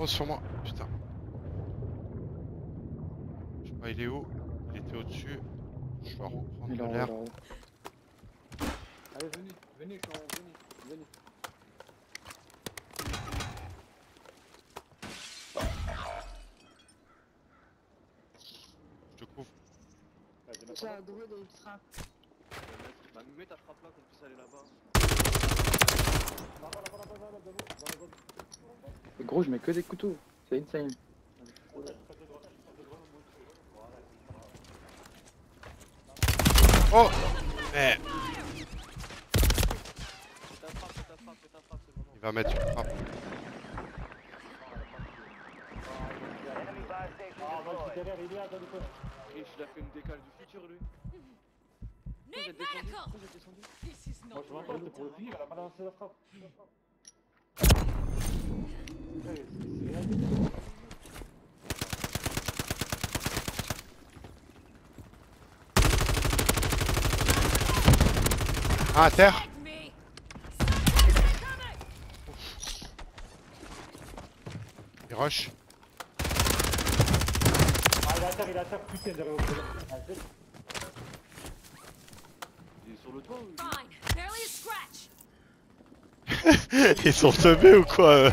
Oh, sur moi. Putain. Je sais pas, il est où? Il était au-dessus. Je vais reprendre Il de l'air. Allez, venez, venez, en venez, venez. Je te couvre. Maintenant. J'ai un drone ultra. Bah, mets ta frappe là qu'on puisse aller. Là-bas, là-bas, là-bas, là-bas, dans l'eau, dans la zone. Mais Gros, je mets que des couteaux. C'est insane. Oh Mais moment. il va mettre une frappe. Derrière, il est là, dans le coin. Et il a fait une décale du futur lui. Descendu Moi, je pour le elle a la frappe. Ah, à terre. Il rush. Ah, il est à terre, il est à terre, putain. Ah, c'est- Il est sur le toit ou il est- Fine. Barely a scratch. Ils sont teubés ou quoi